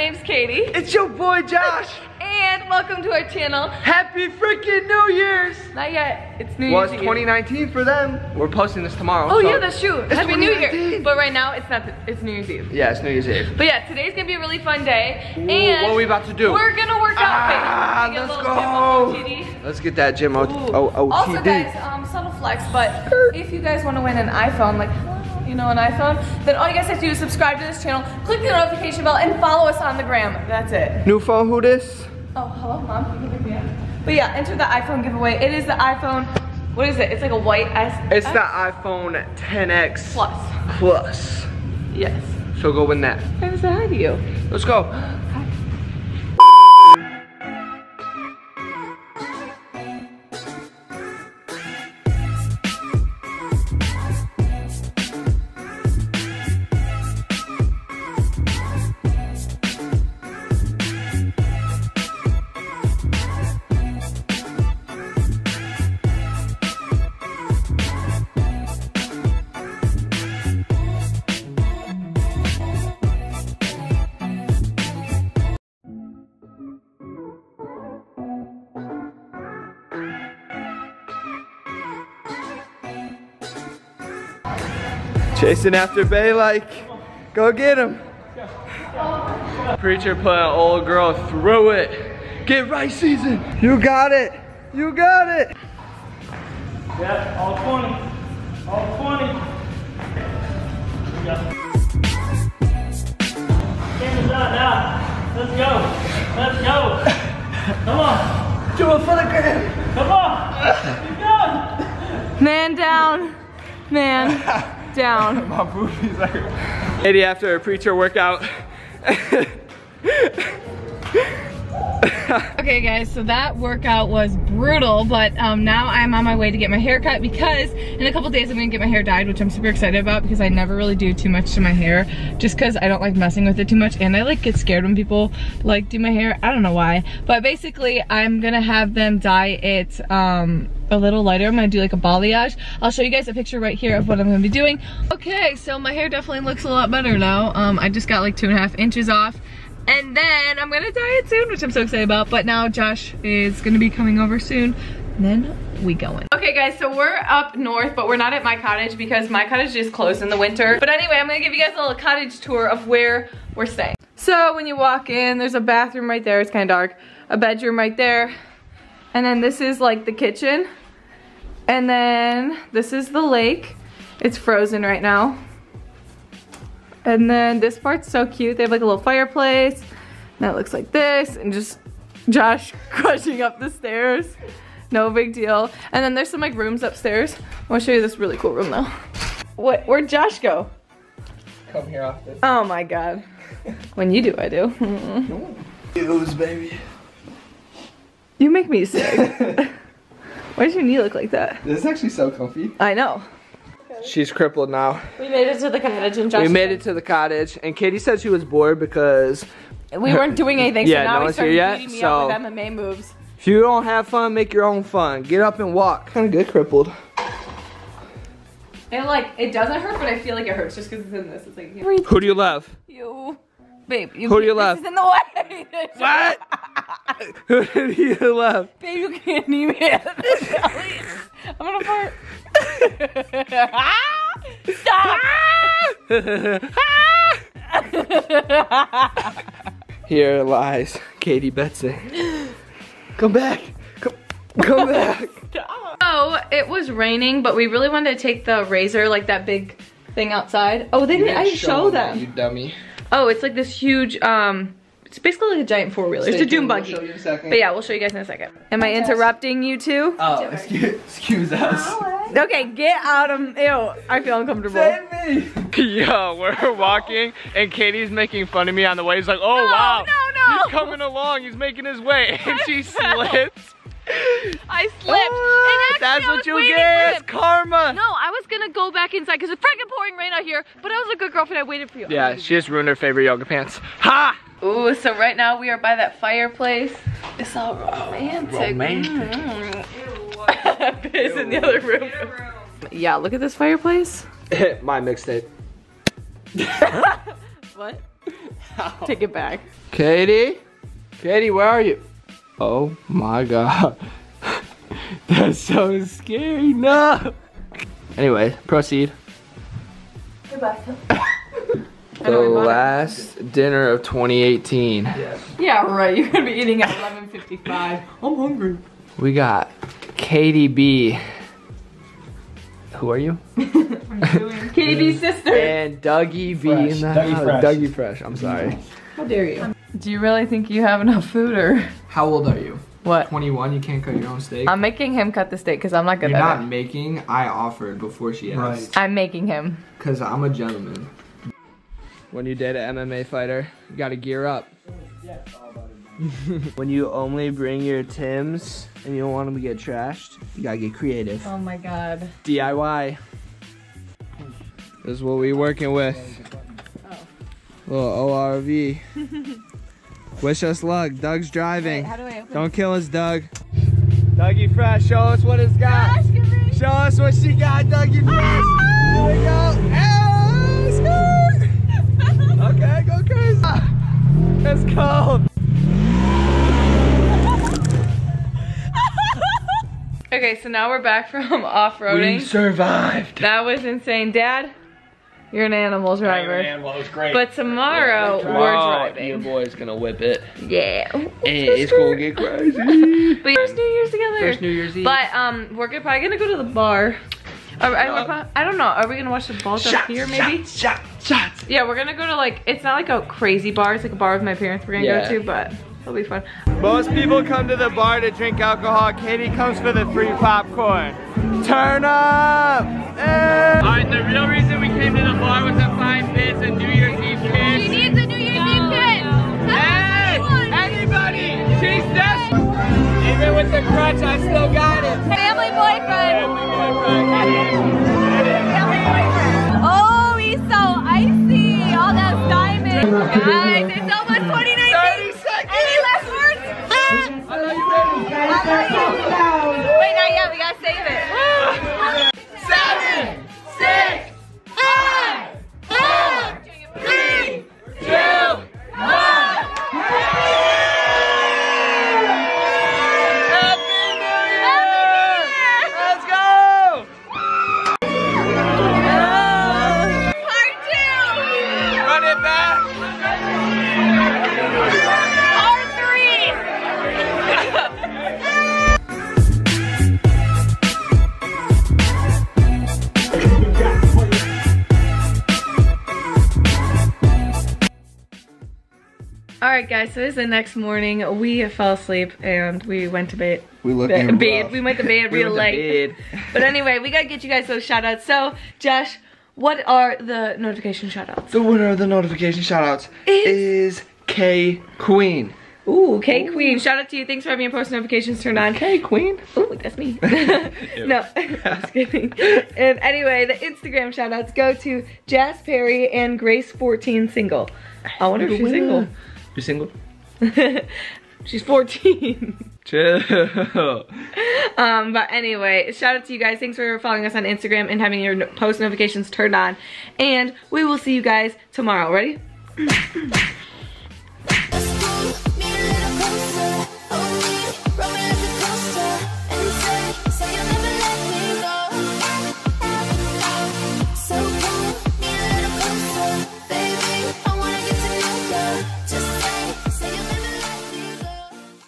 name's Katie. It's your boy Josh. And welcome to our channel. Happy freaking New Year's. Not yet, it's New Well, Year's it's Eve. 2019 for them. We're posting this tomorrow. Oh so- yeah, that's true. It's Happy New Year. But right now, it's not, the, it's New Year's Eve. Yeah, it's New Year's Eve. But yeah, today's gonna be a really fun day. Ooh, and what are we about to do? We're gonna work out, Ah. Let's go. Let's get that gym O- Ooh. Also, guys, um, subtle flex, but if you guys want to win an iPhone, like, you know, an iPhone, then all you guys have to do is subscribe to this channel, click the notification bell, and follow us on the gram. That's it. New phone, who this? Oh, hello, mom. You can pick me up. But yeah, enter the iPhone giveaway. It is the iPhone. What is it? It's like a white S. It's the iPhone 10X Plus. Plus. Yes. So go win that. I'm happy you. Let's go. Chasing after Bay like, go get him. Preacher put an old girl through it. Get right season. You got it. You got it. Yeah, all 20. All 20. Yeah. Cameras out now. Let's go. Let's go. Come on. Do it for the gram. Come on. Keep going. Man down. Man down. My boobies are. Lady after a preacher workout. Okay guys, so that workout was brutal, but um, now I'm on my way to get my hair cut because in a couple days I'm gonna get my hair dyed, which I'm super excited about because I never really do too much to my hair just because I don't like messing with it too much and I like get scared when people like do my hair. I don't know why, but basically I'm gonna have them dye it um, a little lighter. I'm gonna do like a balayage. I'll show you guys a picture right here of what I'm gonna be doing. Okay, so my hair definitely looks a lot better now. Um, I just got like two and a half inches off. And then I'm gonna diet soon, which I'm so excited about. But now Josh is gonna be coming over soon. And then we going. Okay guys, so we're up north, but we're not at my cottage because my cottage is closed in the winter. But anyway, I'm gonna give you guys a little cottage tour of where we're staying. So when you walk in, there's a bathroom right there, it's kinda dark. A bedroom right there. And then this is like the kitchen. And then this is the lake. It's frozen right now. And then this part's so cute. They have like a little fireplace. That looks like this. And just Josh crushing up the stairs. No big deal. And then there's some like rooms upstairs. I want to show you this really cool room though. What? Where'd Josh go? Come here often. Oh my god. When you do, I do. Use, baby. You make me sick. Why does your knee look like that? This is actually so comfy. I know. She's crippled now. We made it to the cottage and Josh. We made it to the cottage, and Katie said she was bored because We weren't doing anything, Yeah, so now no we started yet, beating me so- up with MMA moves. if you don't have fun, make your own fun. Get up and walk. Kind of good crippled. And like, it doesn't hurt, but I feel like it hurts just because it's in this. It's like, Who do you love? you, babe, you Who do you love? In the way. What? Who did you love? Babe, you can't even. I'm gonna fart. Stop! Here lies Katie Betzing. Come back. Come, come back. Oh, it was raining, but we really wanted to take the razor, like that big thing outside. Oh, they didn't. I didn't show them. You dummy. Oh, it's like this huge. Um, it's basically like a giant four wheeler. It's a dune tuned, we'll show you in a second. But yeah, we'll show you guys in a second. Am I interrupting you two? Oh, excuse, excuse us. Okay, get out of. Ew, I feel uncomfortable. Save me. Yo, we're walking, and Katie's making fun of me on the way. He's like, oh, wow. no, no. He's coming along. He's making his way. And she slips. I slipped. What? And ah, actually, That's I what you get. It's karma. No, I was gonna go back inside because it's freaking pouring rain out here. But I was a good girlfriend. I waited for you. Yeah, she just ruined her favorite yoga pants. Ha! Ooh, so right now we are by that fireplace. It's all romantic. romantic. Mm. Biz in the other room. Yeah, look at this fireplace. My mixtape. What? Take it back. Katie? Katie, where are you? Oh my god. That's so scary. No. Anyway, proceed. The Anyway, bye. last dinner of 2018. Yeah, right. You're gonna be eating at 11:55. I'm hungry. We got Katie B. Who are you? Katie's sister. And Dougie V Fresh. in the Dougie house. Fresh. Dougie Fresh. I'm sorry. How dare you? Do you really think you have enough food or How old are you? what? 21. You can't cut your own steak. I'm making him cut the steak because I'm not good You're at not it. making. I offered before she asked. I'm making him. Cause I'm a gentleman. When you date an MMA fighter, you gotta gear up. when you only bring your Tims and you don't want them to get trashed, you gotta get creative. Oh my god. DIY. This is what we working with. Oh. Little ORV. Wish us luck. Doug's driving. Do open? Don't kill us, Doug. Dougie Fresh, show us what it's got. Show us what she got, Dougie Fresh. Ah! Here we go. Oh, crazy. It's cold. Okay, so now we're back from off-roading. We survived. That was insane. Dad, you're an animal driver. Man, well, it was great. But tomorrow we're Your driving. boy's gonna whip it. Yeah. Hey, it's gonna get crazy. But first New Year's together. First New Year's Eve. But um, we're probably gonna go to the bar. Are, I, we're uh, pro- I don't know. Are we gonna watch the balls up here maybe? Shots, shots. Yeah, we're gonna go to like. It's not like a crazy bar. It's like a bar with my parents. We're gonna Yeah. go to, but it'll be fun. Most people come to the bar to drink alcohol. Katie comes for the free popcorn. Turn up! Alright, the real reason we came to the bar was to find Biz a New Year's Eve kiss. Guys. So it's the next morning. We fell asleep and we went to bed. We look Bed. bed. We went to bed We real late. bed. But anyway, we gotta get you guys those shout outs. So, Josh, what are the notification shout outs? The winner of the notification shoutouts is K Queen. Ooh, K Queen. Shout out to you. Thanks for having your post notifications turned on. K Queen. Ooh, that's me. no, I'm just kidding. And anyway, the Instagram shout outs go to Jazz Perry and Grace14 Single. I wonder if she's single. You single? she's 14. Chill. Um, but anyway, shout out to you guys. Thanks for following us on Instagram and having your post notifications turned on. And we will see you guys tomorrow. Ready?